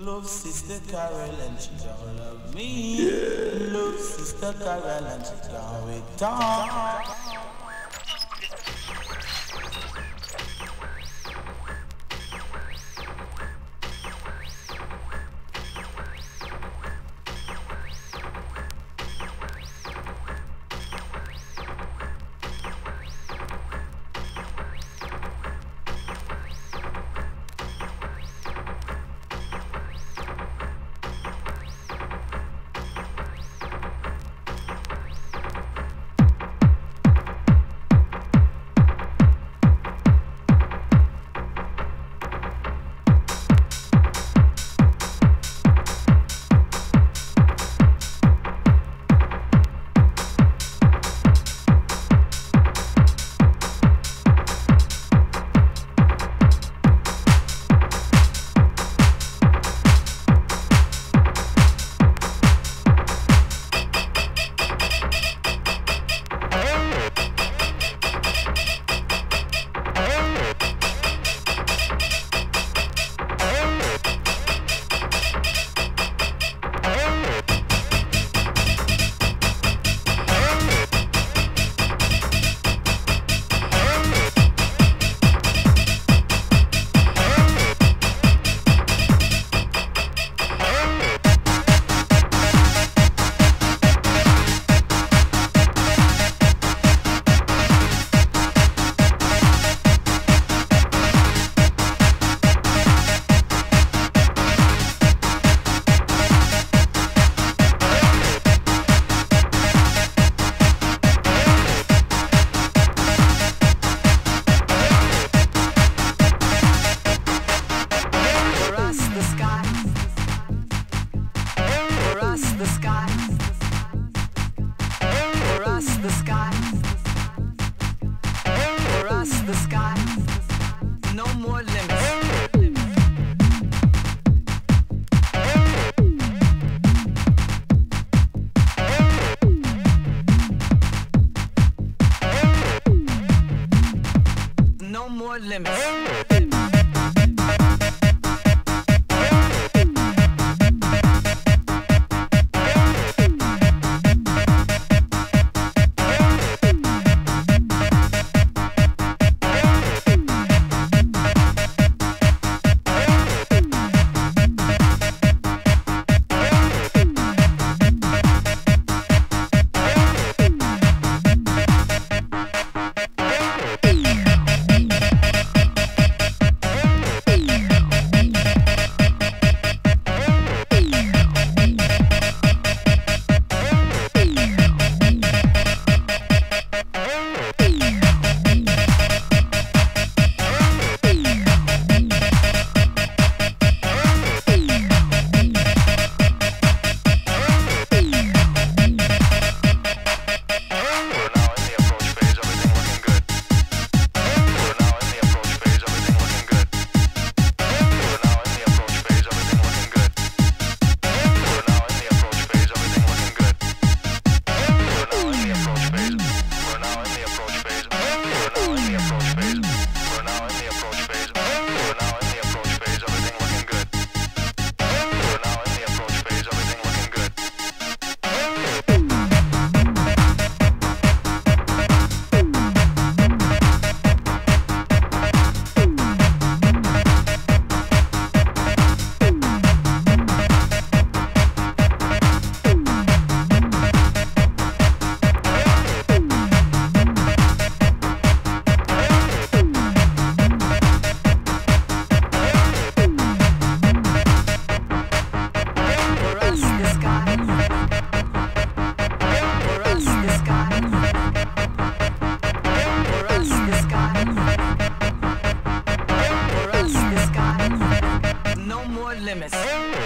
Love sister Carol and she don't love me. Love sister Carol and she don't wait limits. Yeah.